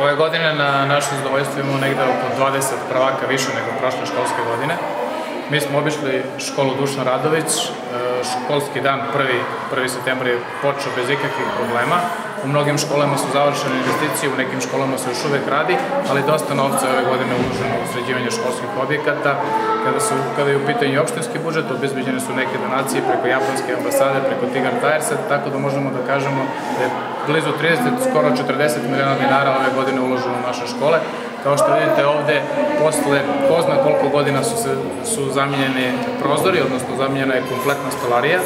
Ove godine na naše zadovoljstvo imamo negde oko 20 prvaka više nego prošle školske godine. Mi smo obišli školu Dušan Radović, e, školski dan 1. 1. septembar je počeo bez ikakvih problema. U mnogim školama su završene investicije, u nekim školama se još uvek radi, ali dosta novca ove godine uloženo u sređivanje školskih objekata. Kada, su, kada je u pitanju opštinski budžet, obezbeđene su neke donacije preko japanske ambasade, preko Tigar Tiresa, tako da možemo da kažemo da je blizu 30, skoro 40 miliona dinara ove godine uloženo u naše škole. Kao što vidite ovde, posle ko zna koliko godina su, se, su zamijenjeni prozori, odnosno zamijenjena je kompletna stolarija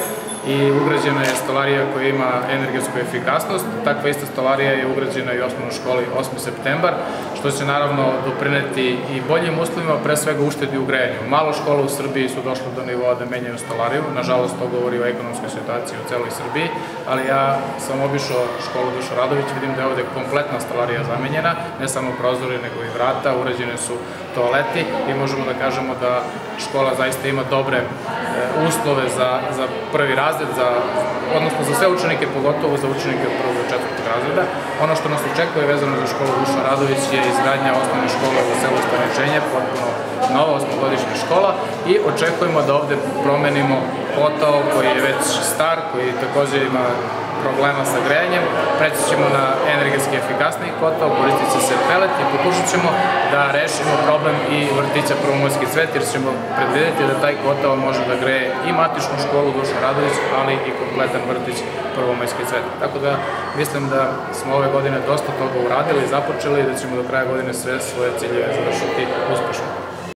i ugrađena je stolarija koja ima energetsku efikasnost. Takva ista stolarija je ugrađena i u osnovnoj školi 8. septembar, što će naravno doprineti i boljim uslovima, pre svega uštedi u grejanju. Malo škola u Srbiji su došle do nivoa da menjaju stolariju, nažalost to govori o ekonomskoj situaciji u celoj Srbiji, ali ja sam obišao školu Dušo Radović, vidim da je ovde kompletna stolarija zamenjena, ne samo prozori nego i vrata, urađene su toaleti i možemo da kažemo da škola zaista ima dobre e, uslove za, za prvi razred, za, odnosno za sve učenike, pogotovo za učenike od prvog do četvrtog razreda. Ono što nas očekuje vezano za školu Dušan Radović je izgradnja osnovne škole u selu Staničenje, potpuno nova osmogodišnja škola i očekujemo da ovde promenimo kotao koji je već star, koji takođe ima problema sa grejanjem, preći ćemo na energetski efikasniji kotao, koristit će se pelet i pokušat ćemo da rešimo problem i vrtića Prvomojski cvet, jer ćemo predvideti da taj kotao može da greje i matičnu školu Dušan Radović, ali i kompletan vrtić Prvomojski cvet. Tako da mislim da smo ove godine dosta toga uradili, započeli i da ćemo do kraja godine sve svoje ciljeve završiti uspešno.